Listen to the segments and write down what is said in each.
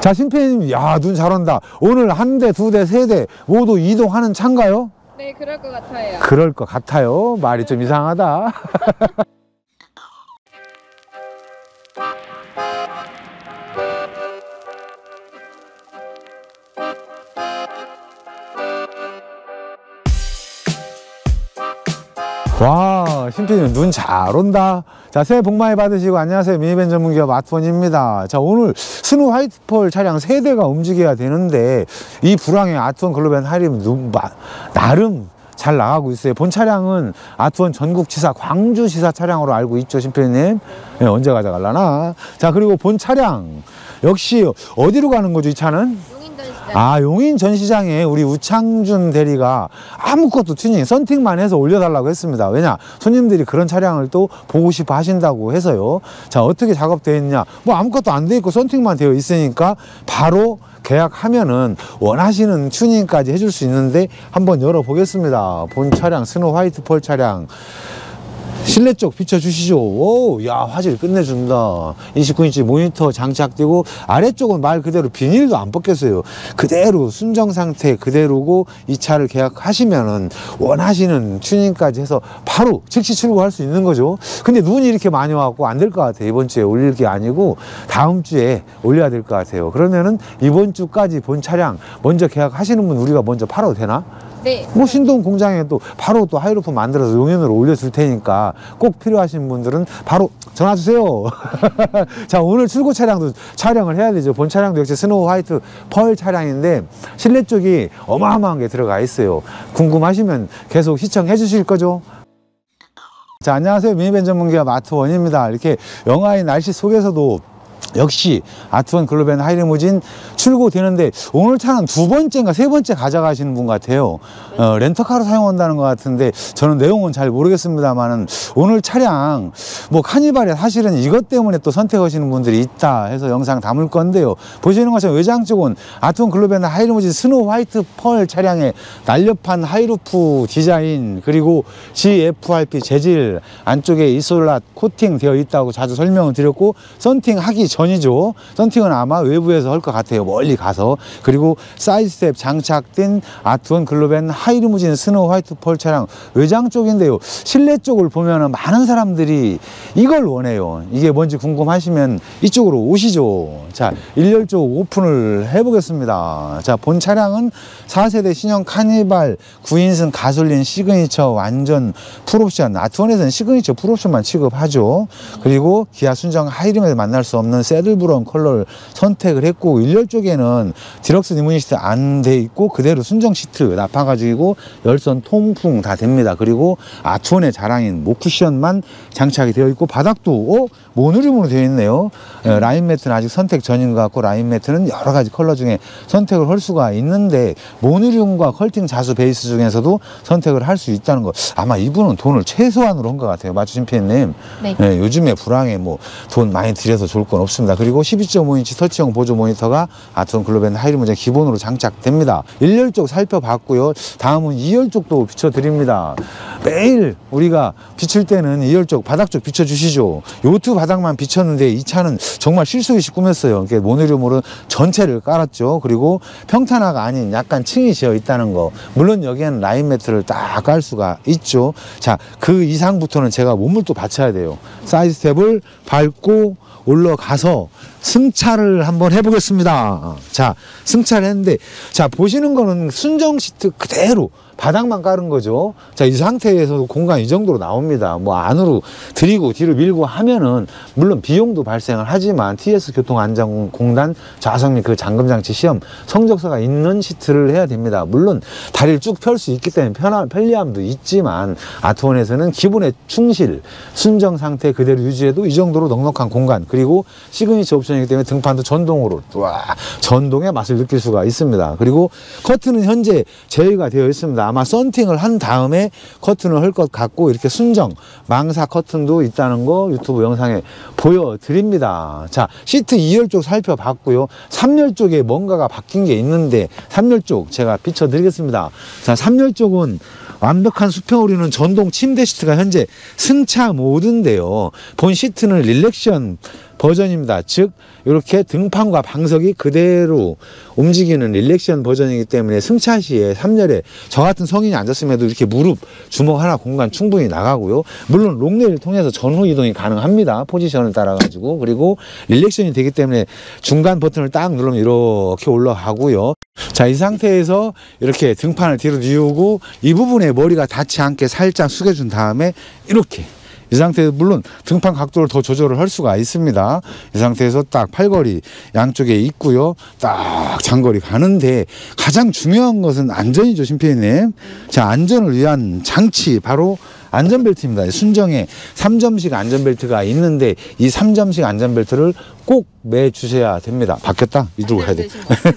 자, 심폐님, 야, 눈 잘 온다. 오늘 한 대, 두 대, 세 대 모두 이동하는 차인가요? 네, 그럴 것 같아요. 그럴 것 같아요. 말이 좀 이상하다. 와, 심피님 눈 잘 온다. 자, 새해 복 많이 받으시고 안녕하세요. 미니밴 전문기업 아트원입니다. 자, 오늘 snow white pearl 차량 세 대가 움직여야 되는데 이 불황에 아트원 글로벤 하이리무진, 마- 나름 잘 나가고 있어요. 본 차량은 아트원 전국지사 광주지사 차량으로 알고 있죠, 심표님. 네, 언제 가져갈라나? 자, 그리고 본 차량 역시 어디로 가는 거죠, 이 차는? 아, 용인 전시장에 우리 우창준 대리가 아무것도 튜닝, 썬팅만 해서 올려달라고 했습니다. 왜냐? 손님들이 그런 차량을 또 보고 싶어 하신다고 해서요. 자, 어떻게 작업되어 있냐? 뭐 아무것도 안 돼 있고 썬팅만 되어 있으니까 바로 계약하면은 원하시는 튜닝까지 해줄 수 있는데 한번 열어보겠습니다. 본 차량, snow white pearl 차량. 실내 쪽 비춰주시죠. 오, 야, 화질 끝내준다. 29인치 모니터 장착되고, 아래쪽은 말 그대로 비닐도 안 벗겼어요. 그대로 순정 상태 그대로고, 이 차를 계약하시면은 원하시는 튜닝까지 해서 바로 즉시 출고할 수 있는 거죠. 근데 눈이 이렇게 많이 와갖고 안 될 것 같아요. 이번 주에 올릴 게 아니고, 다음 주에 올려야 될 것 같아요. 그러면은 이번 주까지 본 차량 먼저 계약하시는 분 우리가 먼저 팔아도 되나? 네. 뭐 신동 공장에 또 바로 또 high roof 만들어서 용인으로 올려줄 테니까 꼭 필요하신 분들은 바로 전화 주세요. 자 오늘 출고 차량도 촬영을 해야 되죠. 본 차량도 역시 snow white pearl 차량인데 실내 쪽이 어마어마한 게 들어가 있어요. 궁금하시면 계속 시청해 주실 거죠. 자 안녕하세요 미니밴 전문기업 아트원입니다. 이렇게 영하의 날씨 속에서도 역시 아트원 글로벤 하이리무진 출고되는데 오늘 차는 두 번째인가 세 번째 가져가시는 분 같아요. 어, 렌터카로 사용한다는 것 같은데 저는 내용은 잘 모르겠습니다만은 오늘 차량 뭐 카니발에 사실은 이것 때문에 또 선택하시는 분들이 있다 해서 영상 담을 건데요. 보시는 것처럼 외장 쪽은 아트원 글로벤 하이리무진 snow white pearl 차량의 날렵한 high roof 디자인 그리고 GFRP 재질 안쪽에 이솔라 코팅 되어 있다고 자주 설명을 드렸고 썬팅 하기 전 이죠. 썬팅은 아마 외부에서 할 것 같아요. 멀리 가서 그리고 사이드 스텝 장착된 아트원 글로벤 하이리무진 snow white pearl 차량 외장 쪽인데요. 실내 쪽을 보면은 많은 사람들이 이걸 원해요. 이게 뭔지 궁금하시면 이쪽으로 오시죠. 자, 일렬 쪽 오픈을 해보겠습니다. 자, 본 차량은 4세대 신형 카니발 9인승 가솔린 시그니처 완전 풀옵션. 아트원에서는 시그니처 풀옵션만 취급하죠. 그리고 기아 순정 하이림에서 만날 수 없는 saddle brown 컬러를 선택을 했고 일렬 쪽에는 디럭스 리무진 시트 안 돼 있고 그대로 순정 시트 나파가지고 열선 통풍 다 됩니다. 그리고 아트원의 자랑인 목쿠션만 장착이 되어 있고 바닥도 어? 모노륨으로 되어 있네요. 예, 라인 매트는 아직 선택 전인 것 같고 라인 매트는 여러 가지 컬러 중에 선택을 할 수가 있는데 모노륨과 퀼팅 자수 베이스 중에서도 선택을 할 수 있다는 거 아마 이분은 돈을 최소한으로 한 것 같아요. 맞죠, 심피님? 네. 예, 요즘에 불황에 뭐 돈 많이 들여서 좋을 건 없습니다. 그리고 12.5인치 터치형 보조 모니터가 아트원 글로벤 하이리무진 기본으로 장착됩니다. 1열 쪽 살펴봤고요. 다음은 2열 쪽도 비춰드립니다. 매일 우리가 비출 때는 2열 쪽 바닥 쪽 비춰주시죠. 요트 바닥 만 비쳤는데 이 차는 정말 실속있이 꾸몄어요. 이렇게 모노륨으로 전체를 깔았죠. 그리고 평탄화가 아닌 약간 층이 지어 있다는 거. 물론 여기에는 라인 매트를 딱 깔 수가 있죠. 자, 그 이상부터는 제가 몸을 또 받쳐야 돼요. 사이드 스텝을 밟고 올라가서 승차를 한번 해보겠습니다. 자, 승차를 했는데, 자, 보시는 거는 순정 시트 그대로 바닥만 깔은 거죠. 자, 이 상태에서 공간 이 정도로 나옵니다. 뭐 안으로 들이고 뒤로 밀고 하면은 물론 비용도 발생을 하지만 TS 교통안전공단 좌석 및 그 잠금장치 시험 성적서가 있는 시트를 해야 됩니다. 물론 다리를 쭉 펼 수 있기 때문에 편한 편리함도 있지만 아트원에서는 기본에 충실 순정 상태 그대로 유지해도 이 정도로 넉넉한 공간 그리고 시그니처 옵션 이기 때문에 등판도 전동으로 와 전동의 맛을 느낄 수가 있습니다. 그리고 커튼은 현재 제외가 되어 있습니다. 아마 썬팅을 한 다음에 커튼을 할 것 같고 이렇게 순정 망사 커튼도 있다는 거 유튜브 영상에 보여드립니다. 자 시트 2열 쪽 살펴봤고요. 3열 쪽에 뭔가가 바뀐 게 있는데 3열 쪽 제가 비춰드리겠습니다. 자 3열 쪽은 완벽한 수평을 이루는 전동 침대 시트가 현재 승차 모드인데요. 본 시트는 릴렉션 버전입니다. 즉 이렇게 등판과 방석이 그대로 움직이는 릴렉션 버전이기 때문에 승차 시에 3열에 저 같은 성인이 앉았음에도 이렇게 무릎, 주먹 하나 공간 충분히 나가고요. 물론 롱레일을 통해서 전후 이동이 가능합니다. 포지션을 따라 가지고 그리고 릴렉션이 되기 때문에 중간 버튼을 딱 누르면 이렇게 올라가고요. 자, 이 상태에서 이렇게 등판을 뒤로 뉘우고 이 부분에 머리가 닿지 않게 살짝 숙여준 다음에 이렇게 이 상태에서 물론 등판 각도를 더 조절을 할 수가 있습니다. 이 상태에서 딱 팔걸이 양쪽에 있고요. 딱 장거리 가는데 가장 중요한 것은 안전이죠, 심피디님. 자, 안전을 위한 장치 바로 안전벨트입니다. 순정에 3점식 안전벨트가 있는데 이 3점식 안전벨트를 꼭 매주셔야 됩니다. 바뀌었다? 이대로 가야 돼.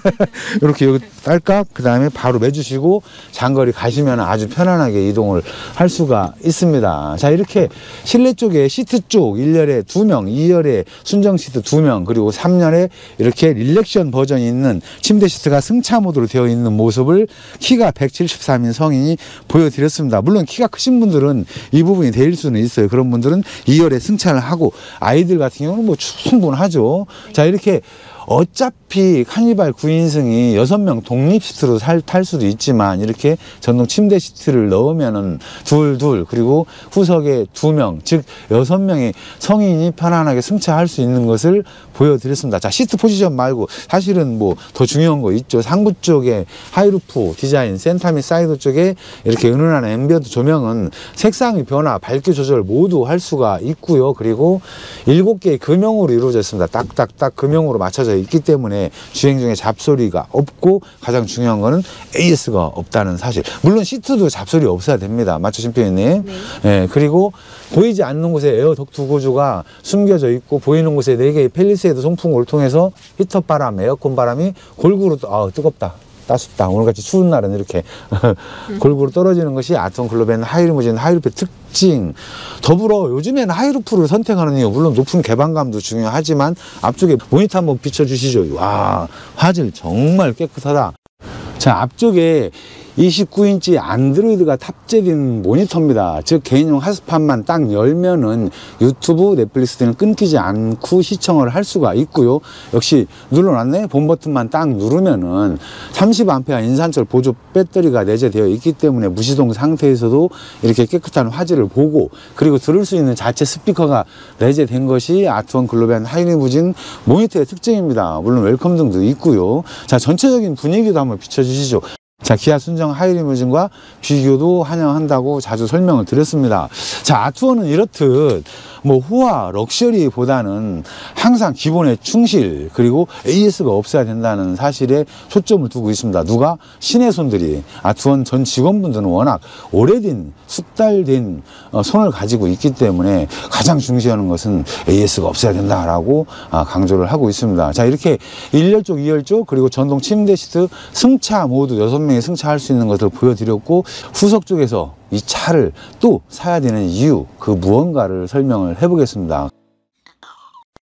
이렇게 여기 딸깍, 그 다음에 바로 매주시고 장거리 가시면 아주 편안하게 이동을 할 수가 있습니다. 자, 이렇게 실내 쪽에 시트 쪽 1열에 2명, 2열에 순정 시트 2명, 그리고 3열에 이렇게 relaxation 버전이 있는 침대 시트가 승차 모드로 되어 있는 모습을 키가 173인 성인이 보여드렸습니다. 물론 키가 크신 분들은 부담이 될 수는 있어요. 그런 분들은 2열에 승차를 하고 아이들 같은 경우는 뭐 충분하죠. 자, 이렇게 어차피 카니발 9인승이 6명 독립 시트로 살, 탈 수도 있지만 이렇게 전동 침대 시트를 넣으면은 둘, 둘, 그리고 후석에 두 명, 즉 여섯 명의 성인이 편안하게 승차할 수 있는 것을 보여드렸습니다. 자, 시트 포지션 말고 사실은 뭐 더 중요한 거 있죠. 상부 쪽에 high roof 디자인, 센터 및 사이드 쪽에 이렇게 은은한 ambient 조명은 색상의 변화, 밝기 조절 모두 할 수가 있고요. 그리고 일곱 개의 금형으로 이루어져 있습니다. 딱딱딱 금형으로 맞춰져 있기 때문에 주행 중에 잡소리가 없고 가장 중요한 거는 AS가 없다는 사실. 물론 시트도 잡소리 없어야 됩니다. 맞죠, 심표님? 네. 예, 그리고 보이지 않는 곳에 air duct 구조가 숨겨져 있고 보이는 곳에 네 개의 팰리세이드 송풍구를 통해서 히터 바람, 에어컨 바람이 골고루 아 뜨겁다. 따숩다. 오늘같이 추운 날은 이렇게 골고루 떨어지는 것이 아트원 글로벤 하이리무진 high roof의 특징. 더불어 요즘에는 high roof를 선택하는 이유 물론 높은 개방감도 중요하지만 앞쪽에 모니터 한번 비춰주시죠. 와 화질 정말 깨끗하다. 자 앞쪽에 29인치 안드로이드가 탑재된 모니터입니다. 즉 개인용 hotspot만 딱 열면은 유튜브, 넷플릭스 등을 끊기지 않고 시청을 할 수가 있고요. 역시 눌러놨네. 본 버튼만 딱 누르면은 30A 인산철 보조 배터리가 내재되어 있기 때문에 무시동 상태에서도 이렇게 깨끗한 화질을 보고 그리고 들을 수 있는 자체 스피커가 내재된 것이 아트원 글로벤 하이리무진 모니터의 특징입니다. 물론 welcome 등도 있고요. 자 전체적인 분위기도 한번 비춰주시죠. 자, 기아 순정 하이리무진과 비교도 환영한다고 자주 설명을 드렸습니다. 자, 아투어는 이렇듯 뭐 호화, 럭셔리보다는 항상 기본에 충실 그리고 AS가 없어야 된다는 사실에 초점을 두고 있습니다. 누가 신의 손들이 아투원 전 직원분들은 워낙 오래된 숙달된 어, 손을 가지고 있기 때문에 가장 중시하는 것은 AS가 없어야 된다라고 아, 강조를 하고 있습니다. 자 이렇게 1열 쪽, 2열 쪽 그리고 전동 침대 시트 승차 모두 6명 이 승차할 수 있는 것을 보여드렸고 후석 쪽에서 이 차를 또 사야 되는 이유 그 무언가를 설명을 해보겠습니다.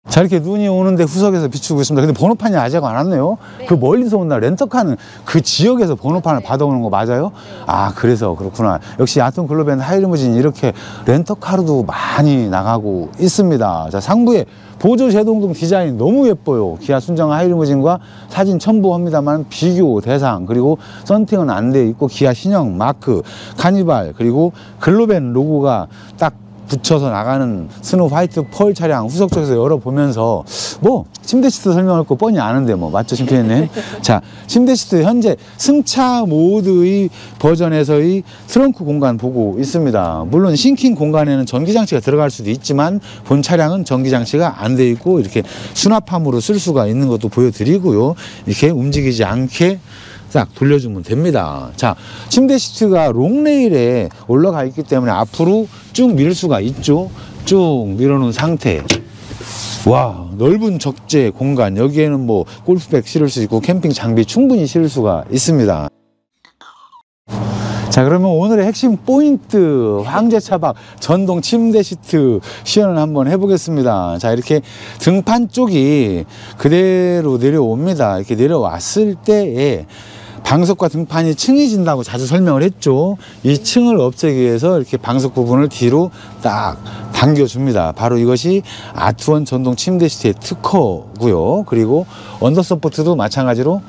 자 이렇게 눈이 오는데 후석에서 비추고 있습니다. 근데 번호판이 아직 안 왔네요. 네. 그 멀리서 온날 렌터카는 그 지역에서 번호판을 네. 받아오는 거 맞아요? 네. 아 그래서 그렇구나. 역시 아톰 글로벤 하이리무진 이렇게 렌터카로도 많이 나가고 있습니다. 자 상부에 보조 제동등 디자인 너무 예뻐요. 기아 순정 하이리무진과 사진 첨부합니다만 비교 대상 그리고 썬팅은 안 돼 있고 기아 신형 마크 카니발 그리고 글로벤 로고가 딱 붙여서 나가는 snow white pearl 차량 후석 쪽에서 열어보면서 뭐 침대 시트 설명할 거 뻔히 아는데 뭐 맞죠 심표님? 자 침대 시트 현재 승차 모드의 버전에서의 트렁크 공간 보고 있습니다. 물론 sinking 공간에는 전기장치가 들어갈 수도 있지만 본 차량은 전기장치가 안 돼 있고 이렇게 수납함으로 쓸 수가 있는 것도 보여드리고요. 이렇게 움직이지 않게 싹 돌려주면 됩니다. 자, 침대 시트가 롱레일에 올라가 있기 때문에 앞으로 쭉 밀 수가 있죠. 쭉 밀어놓은 상태. 와 넓은 적재 공간 여기에는 뭐 골프백 실을 수 있고 캠핑 장비 충분히 실을 수가 있습니다 자 그러면 오늘의 핵심 포인트 황제 차박 전동 침대 시트 시연을 한번 해보겠습니다 자 이렇게 등판 쪽이 그대로 내려옵니다 이렇게 내려왔을 때에 방석과 등판이 층이 진다고 자주 설명을 했죠. 이 층을 없애기 위해서 이렇게 방석 부분을 뒤로 딱 당겨줍니다. 바로 이것이 아트원 전동 침대 시트의 특허고요. 그리고 under support도 마찬가지로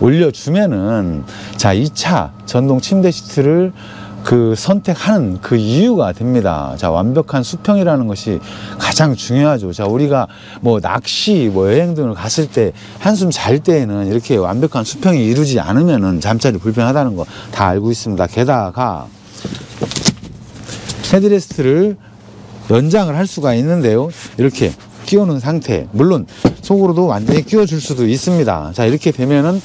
올려주면은 자, 2차 전동 침대 시트를 그 선택하는 그 이유가 됩니다. 자, 완벽한 수평이라는 것이 가장 중요하죠. 자, 우리가 뭐 낚시, 뭐 여행 등을 갔을 때 한숨 잘 때에는 이렇게 완벽한 수평이 이루지 않으면은 잠자리 불편하다는 거 다 알고 있습니다. 게다가 헤드레스트를 연장을 할 수가 있는데요. 이렇게 끼워놓은 상태. 물론 속으로도 완전히 끼워줄 수도 있습니다. 자, 이렇게 되면은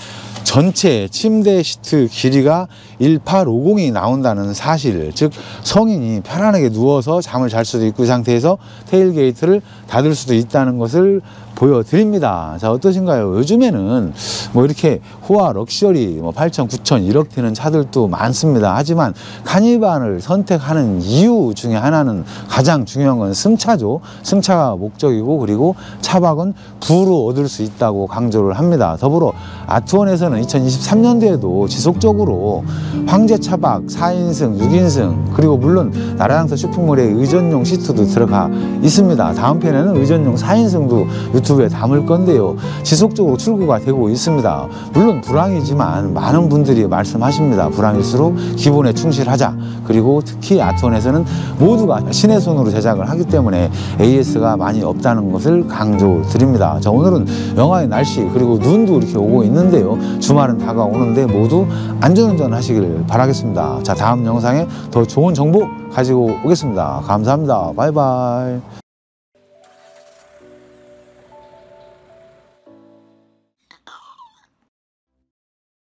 전체 침대 시트 길이가 1850이 나온다는 사실, 즉 성인이 편안하게 누워서 잠을 잘 수도 있고 이 상태에서 tailgate를 닫을 수도 있다는 것을 보여드립니다. 자, 어떠신가요? 요즘에는 뭐 이렇게 호화 럭셔리 뭐 8천, 9천 1억 되는 차들도 많습니다. 하지만 카니발을 선택하는 이유 중에 하나는 가장 중요한 건 승차죠. 승차가 목적이고 그리고 차박은 부로 얻을 수 있다고 강조를 합니다. 더불어 아트원에서는 2023년도에도 지속적으로 황제 차박 4인승, 6인승 그리고 물론 나라장터 쇼핑몰에 의전용 시트도 들어가 있습니다. 다음 편에는 의전용 4인승도 유튜브에 담을 건데요. 지속적으로 출고가 되고 있습니다. 물론 불황이지만 많은 분들이 말씀하십니다. 불황일수록 기본에 충실하자. 그리고 특히 아트원에서는 모두가 신의 손으로 제작을 하기 때문에 AS가 많이 없다는 것을 강조드립니다. 자, 오늘은 영하의 날씨 그리고 눈도 이렇게 오고 있는데요. 주말은 다가오는데 모두 안전운전 하시길 바라겠습니다. 자, 다음 영상에 더 좋은 정보 가지고 오겠습니다. 감사합니다. 바이바이.